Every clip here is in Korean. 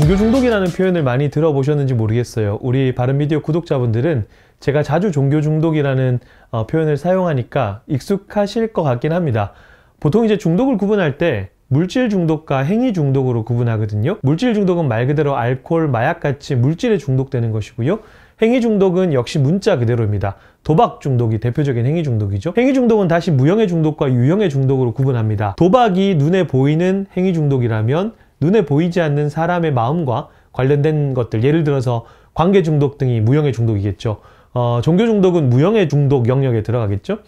종교 중독이라는 표현을 많이 들어보셨는지 모르겠어요. 우리 바른미디어 구독자분들은 제가 자주 종교 중독이라는 어, 표현을 사용하니까 익숙하실 것 같긴 합니다. 보통 이제 중독을 구분할 때 물질 중독과 행위 중독으로 구분하거든요. 물질 중독은 말 그대로 알코올, 마약같이 물질에 중독되는 것이고요. 행위 중독은 역시 문자 그대로입니다. 도박 중독이 대표적인 행위 중독이죠. 행위 중독은 다시 무형의 중독과 유형의 중독으로 구분합니다. 도박이 눈에 보이는 행위 중독이라면 눈에 보이지 않는 사람의 마음과 관련된 것들 예를 들어서 관계 중독 등이 무형의 중독이겠죠. 어, 종교 중독은 무형의 중독 영역에 들어가겠죠.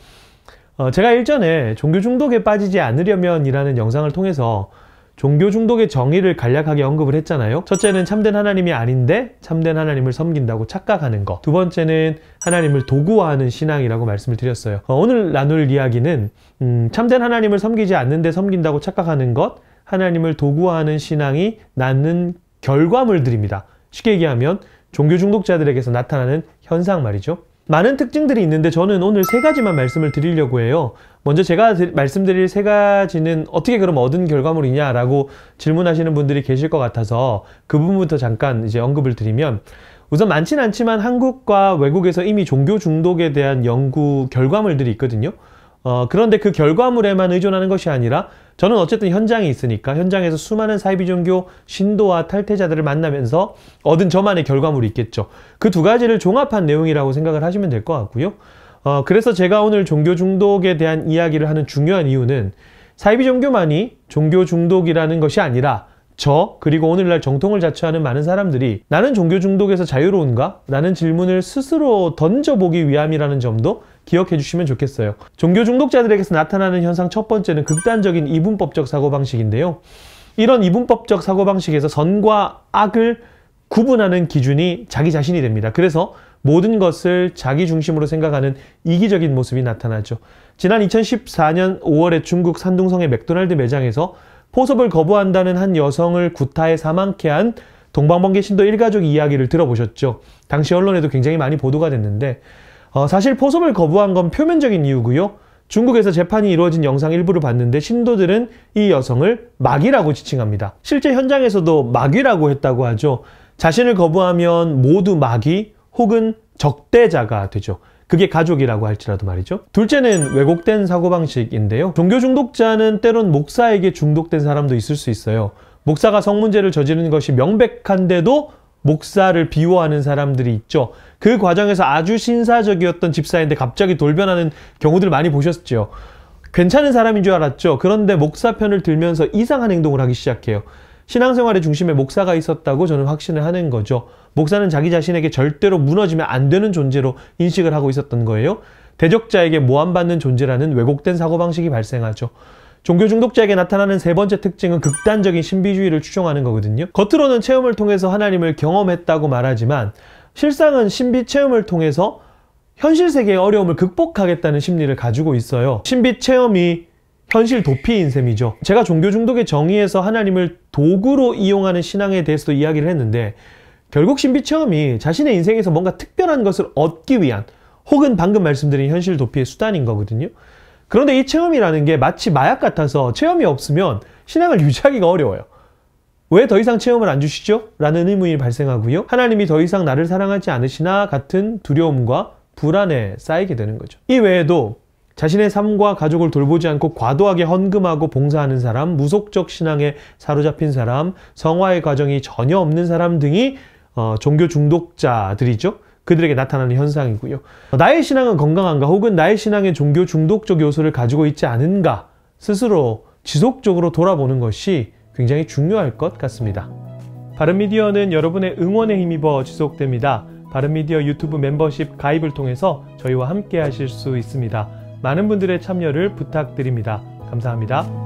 어, 제가 일전에 종교 중독에 빠지지 않으려면 이라는 영상을 통해서 종교 중독의 정의를 간략하게 언급을 했잖아요. 첫째는 참된 하나님이 아닌데 참된 하나님을 섬긴다고 착각하는 것. 두 번째는 하나님을 도구화하는 신앙이라고 말씀을 드렸어요. 어, 오늘 나눌 이야기는 음, 참된 하나님을 섬기지 않는데 섬긴다고 착각하는 것, 하나님을 도구화하는 신앙이 낳는 결과물들입니다. 쉽게 얘기하면 종교 중독자들에게서 나타나는 현상 말이죠. 많은 특징들이 있는데 저는 오늘 세 가지만 말씀을 드리려고 해요. 먼저 제가 말씀드릴 세 가지는 어떻게 그럼 얻은 결과물이냐라고 질문하시는 분들이 계실 것 같아서 그 부분부터 잠깐 이제 언급을 드리면 우선 많지는 않지만 한국과 외국에서 이미 종교 중독에 대한 연구 결과물들이 있거든요. 어, 그런데 그 결과물에만 의존하는 것이 아니라 저는 어쨌든 현장에 있으니까 현장에서 수많은 사이비 종교 신도와 탈퇴자들을 만나면서 얻은 저만의 결과물이 있겠죠. 그 두 가지를 종합한 내용이라고 생각을 하시면 될 것 같고요. 어, 그래서 제가 오늘 종교 중독에 대한 이야기를 하는 중요한 이유는 사이비 종교만이 종교 중독이라는 것이 아니라 저 그리고 오늘날 정통을 자처하는 많은 사람들이 나는 종교 중독에서 자유로운가? 라는 질문을 스스로 던져보기 위함이라는 점도 기억해 주시면 좋겠어요. 종교 중독자들에게서 나타나는 현상 첫 번째는 극단적인 이분법적 사고방식인데요. 이런 이분법적 사고방식에서 선과 악을 구분하는 기준이 자기 자신이 됩니다. 그래서 모든 것을 자기 중심으로 생각하는 이기적인 모습이 나타나죠. 지난 2014년 5월에 중국 산둥성의 맥도날드 매장에서 포섭을 거부한다는 한 여성을 구타해 사망케 한 동방번개 신도 일가족 이야기를 들어보셨죠. 당시 언론에도 굉장히 많이 보도가 됐는데 어, 사실 포섭을 거부한 건 표면적인 이유고요. 중국에서 재판이 이루어진 영상 일부를 봤는데 신도들은 이 여성을 마귀라고 지칭합니다. 실제 현장에서도 마귀라고 했다고 하죠. 자신을 거부하면 모두 마귀 혹은 적대자가 되죠. 그게 가족이라고 할지라도 말이죠. 둘째는 왜곡된 사고방식인데요. 종교 중독자는 때론 목사에게 중독된 사람도 있을 수 있어요. 목사가 성문제를 저지르는 것이 명백한데도 목사를 비호하는 사람들이 있죠. 그 과정에서 아주 신사적이었던 집사인데 갑자기 돌변하는 경우들 많이 보셨죠. 괜찮은 사람인 줄 알았죠. 그런데 목사 편을 들면서 이상한 행동을 하기 시작해요. 신앙생활의 중심에 목사가 있었다고 저는 확신을 하는 거죠. 목사는 자기 자신에게 절대로 무너지면 안 되는 존재로 인식을 하고 있었던 거예요. 대적자에게 모함받는 존재라는 왜곡된 사고방식이 발생하죠. 종교 중독자에게 나타나는 세 번째 특징은 극단적인 신비주의를 추종하는 거거든요. 겉으로는 체험을 통해서 하나님을 경험했다고 말하지만 실상은 신비 체험을 통해서 현실 세계의 어려움을 극복하겠다는 심리를 가지고 있어요. 신비 체험이 현실 도피인 셈이죠. 제가 종교 중독의 정의에서 하나님을 도구로 이용하는 신앙에 대해서도 이야기를 했는데 결국 신비 체험이 자신의 인생에서 뭔가 특별한 것을 얻기 위한 혹은 방금 말씀드린 현실 도피의 수단인 거거든요. 그런데 이 체험이라는 게 마치 마약 같아서 체험이 없으면 신앙을 유지하기가 어려워요. 왜 더 이상 체험을 안 주시죠? 라는 의문이 발생하고요. 하나님이 더 이상 나를 사랑하지 않으시나 같은 두려움과 불안에 쌓이게 되는 거죠. 이 외에도 자신의 삶과 가족을 돌보지 않고 과도하게 헌금하고 봉사하는 사람, 무속적 신앙에 사로잡힌 사람, 성화의 과정이 전혀 없는 사람 등이 어, 종교 중독자들이죠. 그들에게 나타나는 현상이고요. 나의 신앙은 건강한가 혹은 나의 신앙에 종교 중독적 요소를 가지고 있지 않은가 스스로 지속적으로 돌아보는 것이 굉장히 중요할 것 같습니다. 바른미디어는 여러분의 응원에 힘입어 지속됩니다. 바른미디어 유튜브 멤버십 가입을 통해서 저희와 함께 하실 수 있습니다. 많은 분들의 참여를 부탁드립니다. 감사합니다.